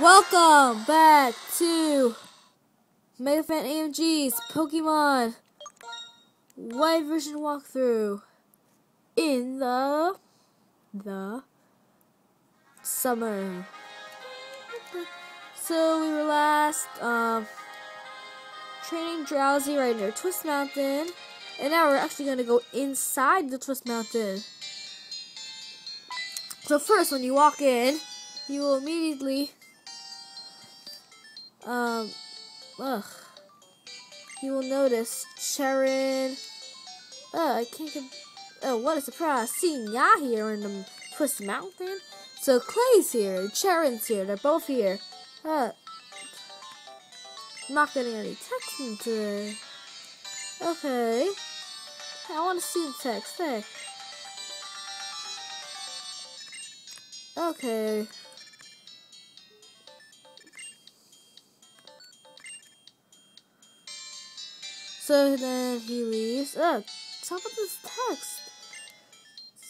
Welcome back to MegaFanAMG's Pokemon White version walkthrough in the the summer. So we were last um, training Drowzee right near Twist Mountain, and now we're actually gonna go inside the Twist Mountain. So first, when you walk in, you will immediately um, ugh. You will notice Cheren. Uh, I can't. Oh, what a surprise! Seeing Ya here in the Twist Mountain. So Clay's here, Cheren's here. They're both here. Uh, not getting any text today. Okay. I want to see the text. Hey. Okay. So then he leaves. Ugh, stop with this text.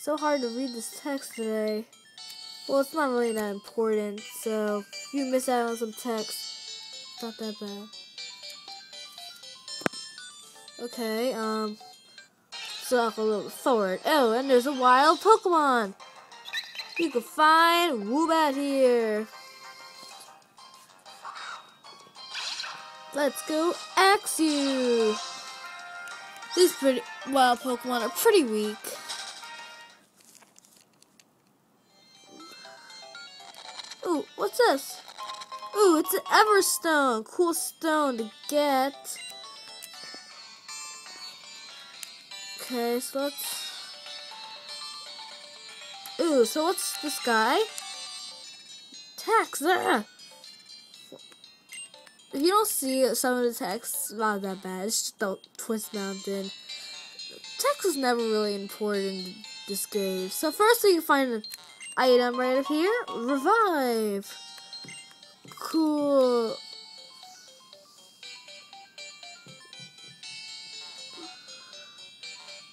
so hard to read this text today. Well, it's not really that important, so if you miss out on some text, not that bad. Okay, um, so I'll go a little forward. Oh, and there's a wild Pokemon! You can find Woobat here. Let's go Axew! These pretty wild Pokemon are pretty weak. Ooh, what's this? Ooh, it's an Everstone. Cool stone to get. Okay, so let's... Ooh, so what's this guy? Tax, ah! If you don't see some of the text, not that bad. It's just the Twist Mountain. Text is never really important in this game. So first you find an item right up here. Revive. Cool.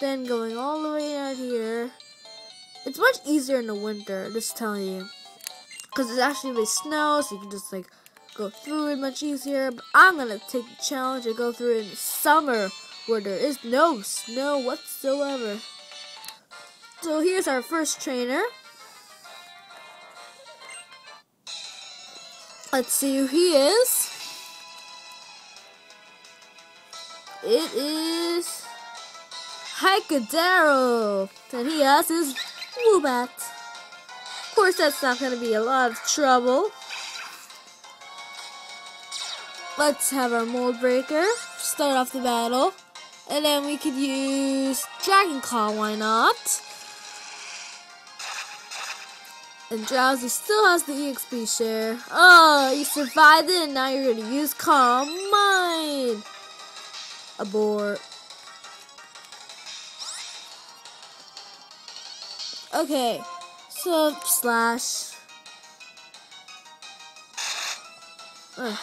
Then going all the way out here. It's much easier in the winter, just telling you. Because it's actually really snow, so you can just like go through it much easier. But I'm gonna take the challenge and go through in summer where there is no snow whatsoever. So here's our first trainer. Let's see who he is. It is Hikadero. And he has his Woobat. Of course, that's not going to be a lot of trouble. Let's have our mold breaker start off the battle. And then we could use Dragon Claw, why not? And Drowzee still has the EXP share. Oh, you survived it and now you're gonna use Calm Mind! Abort. Okay, so slash. Ugh.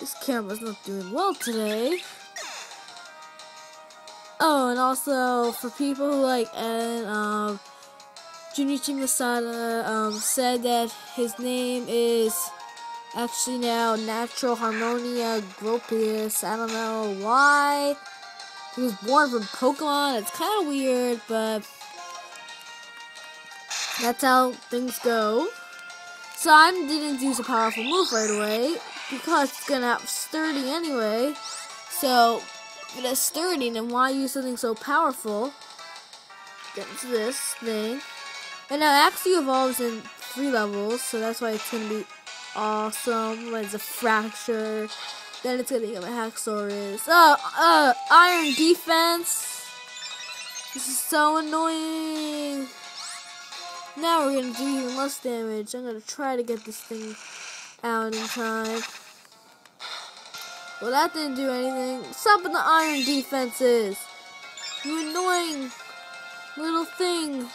This camera's not doing well today. Oh, and also for people who like and um Junichi Masuda um said that his name is actually now Natural Harmonia Gropius. I don't know why. He was born from Pokemon. It's kind of weird, but that's how things go. So I didn't use a powerful move right away because it's gonna have sturdy anyway. So if sturdy, then why use something so powerful? Get into this thing. And now it actually evolves in three levels, so that's why it's gonna be awesome. When it's a Fraxure, then it's gonna become a Haxorus. Oh, uh, iron defense. This is so annoying. Now we're gonna do even less damage. I'm gonna try to get this thing out in time. Well, that didn't do anything. Stop with the iron defenses. You annoying little thing.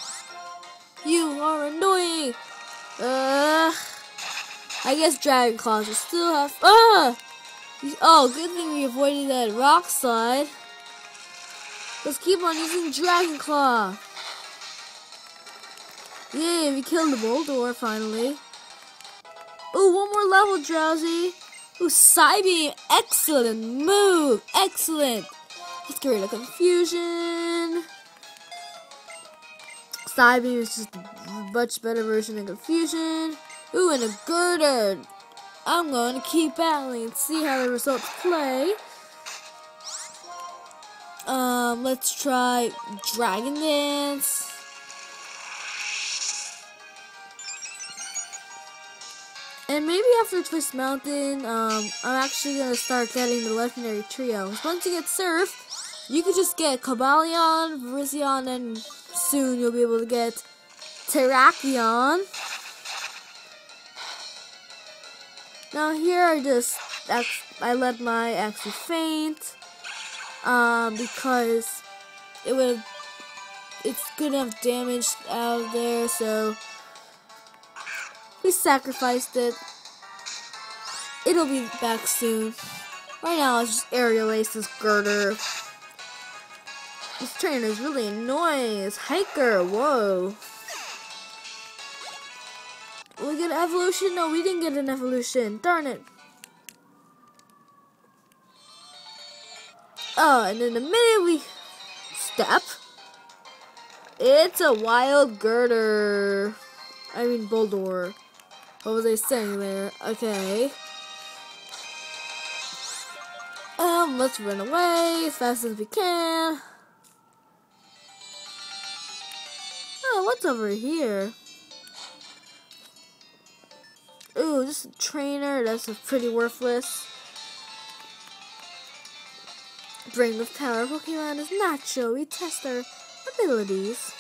You are annoying. Uh, I guess Dragon Claws will still have. Ah! Oh, good thing we avoided that rock slide. Let's keep on using Dragon Claw. Yay, we killed the Boldore finally. Ooh, one more level, Drowzee. Ooh, Psybeam. Excellent move. Excellent. Let's get rid of confusion. Psybeam is just a much better version of confusion. Ooh, and a Gurdurr. I'm going to keep battling and see how the results play. Um, let's try Dragon Dance. And maybe after Twist Mountain, um, I'm actually gonna start getting the legendary trios. Once you get Surf, you can just get Cobalion, Virizion, and soon you'll be able to get Terrakion. Now here I just I let my actually faint um, because it would it's good enough damage out there so we sacrificed it it'll be back soon right now it's just aerial aces Gurdurr this trainer is really annoying it's hiker whoa we get an evolution? No, we didn't get an evolution. Darn it. Oh, and in the minute we step, it's a wild Gurdurr. I mean, Boldore. What was I saying there? Okay. Um, let's run away as fast as we can. Oh, what's over here? Ooh, this trainer, that's pretty worthless. Bring of Power Pokemon is Nacho. We test our abilities.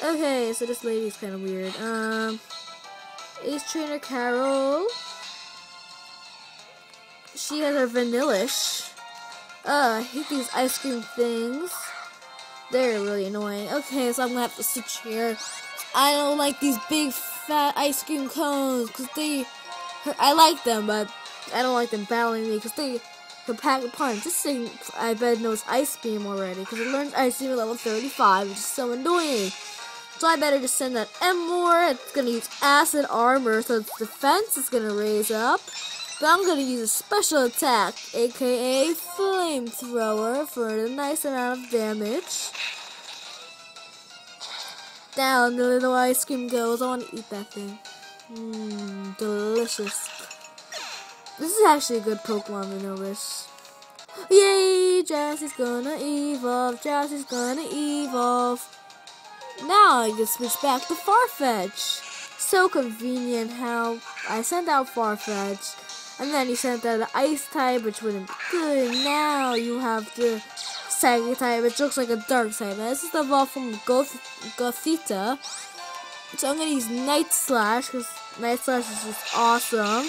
Okay, so this lady's kind of weird. Um, Ace Trainer Carol. She has her Vanillish. Uh, I hate these ice cream things. They're really annoying. Okay, so I'm gonna have to switch here. I don't like these big fat ice cream cones because they. I like them, but I don't like them battling me because they can pack a punch. This thing, I bet, knows Ice Beam already because it learns Ice Beam at level 35, which is so annoying. So I better just send that Heatmor. It's gonna use Acid Armor, so its defense is gonna raise up. But I'm gonna use a special attack, aka Flamethrower, for a nice amount of damage down, the little ice cream goes. I want to eat that thing. Mmm, delicious. This is actually a good Pokemon, Vanillish. Yay, Jazzy's gonna evolve, Jazzy's gonna evolve. Now I can switch back to Farfetch. So convenient how I sent out Farfetch, and then he sent out the Ice type, which wouldn't be good. Now you have the Saggy type, which looks like a dark type. Now, this is the evolve from Goth Gothita. So I'm gonna use Night Slash, because Night Slash is just awesome.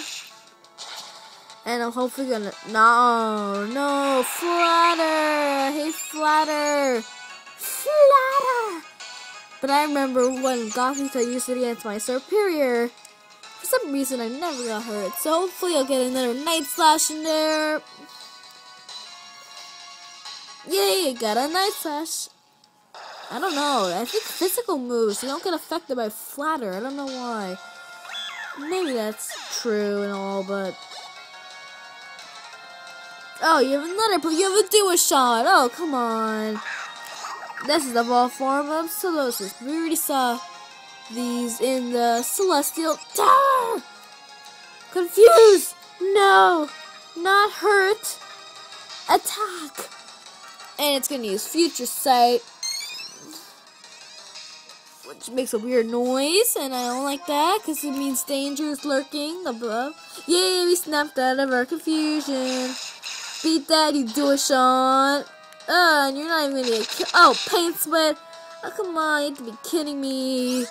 And I'm hopefully gonna. No, no, Flatter! Hey, Flatter! Flatter! But I remember when Gothita used it against my Superior. For some reason, I never got hurt. So hopefully, I'll get another Night Slash in there. Yay, got a night slash. I don't know. I think physical moves, you don't get affected by flatter. I don't know why. Maybe that's true and all, but... Oh, you have another, but you have a Duosion. Oh, come on. This is the ball form of Solosis. We already saw these in the Celestial. Ah! Confused! No! Not hurt! Attack! and it's gonna use Future Sight, which makes a weird noise, and I don't like that because it means danger is lurking above. Yay, we snapped out of our confusion. Beat that, you Duosion. Uh, you're not even gonna get Oh, paint sweat. Oh, come on, you have to be kidding me.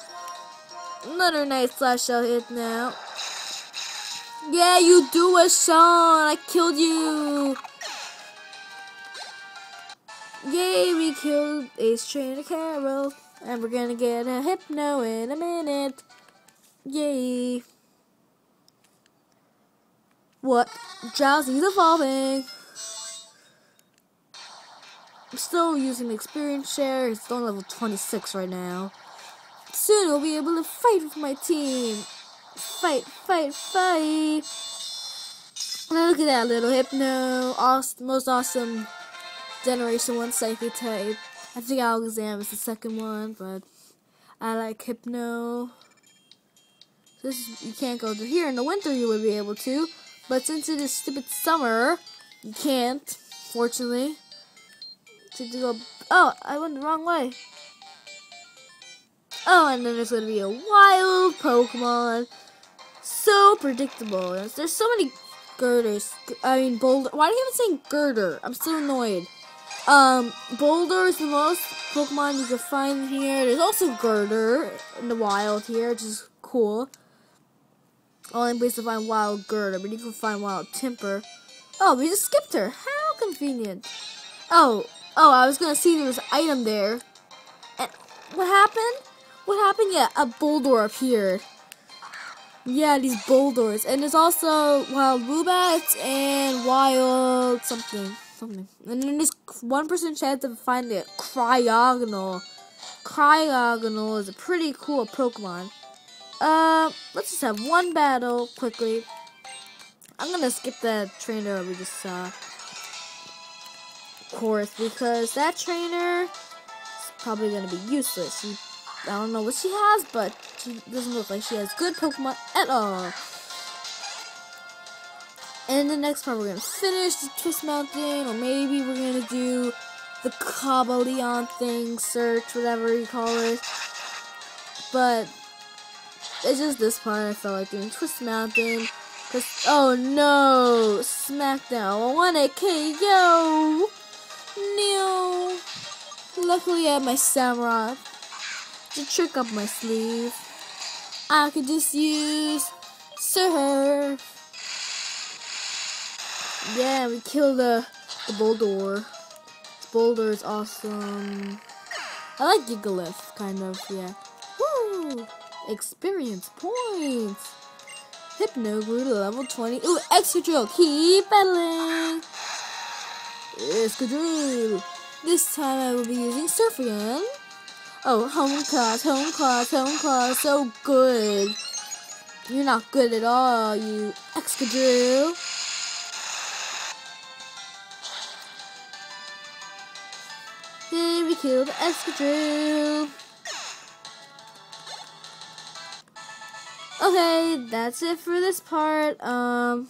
Another nice slash shell hit now. Yeah, you Duosion. I killed you. Yay, we killed Ace Trainer Carol. And we're gonna get a Hypno in a minute. Yay. What? Drowzee's evolving. I'm still using the experience share. It's on level 26 right now. Soon I'll be able to fight with my team. Fight, fight, fight. Look at that little Hypno. Awesome, most awesome Generation 1 Psychic type. I think Alakazam is the second one, but I like Hypno. This is, you can't go through here. In the winter, you would be able to, but since it is stupid summer, you can't. Fortunately, to go. Oh, I went the wrong way. Oh, and then there's gonna be a wild Pokemon. So predictable. There's so many Gurdurrs. I mean, Boldore. Why do you even say Gurdurr? I'm still annoyed. Um, Boldore is the most Pokemon you can find here. There's also Gurdurr in the wild here, which is cool. Only place to find wild Gurdurr, but you can find wild Timburr. Oh, we just skipped her. How convenient. Oh, oh, I was gonna see there was an item there. And what happened? What happened? Yeah, a Boldore appeared. Yeah, these Boldores. And there's also wild Woobats and wild something something. And then there's 1% chance of finding a Cryogonal. Cryogonal is a pretty cool Pokemon. Uh, let's just have one battle quickly. I'm gonna skip that trainer we just saw. Course, because that trainer is probably gonna be useless. She, I don't know what she has, but she doesn't look like she has good Pokemon at all. And the next part, we're gonna finish the Twist Mountain, or maybe we're gonna do the Cobalion thing, search, whatever you call it. But it's just this part I felt like doing Twist Mountain. Cause oh no, Smackdown! I want a KO. No. Luckily, I have my Samurai. The trick up my sleeve. I could just use Surf. Yeah, we killed the, the Boldore. Boldore is awesome. I like Gigalith, kind of, yeah. Woo! Experience points! Hypno grew to level 20. Ooh, Excadrill! Keep battling! Excadrill! This time I will be using Surf again. Oh, home class, home class, home class, so good. You're not good at all, you Excadrill. we killed Excadrill. Okay, that's it for this part. Um,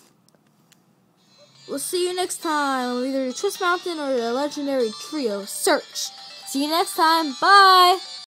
we'll see you next time. On either the Twist Mountain or the Legendary Trio Search. See you next time. Bye.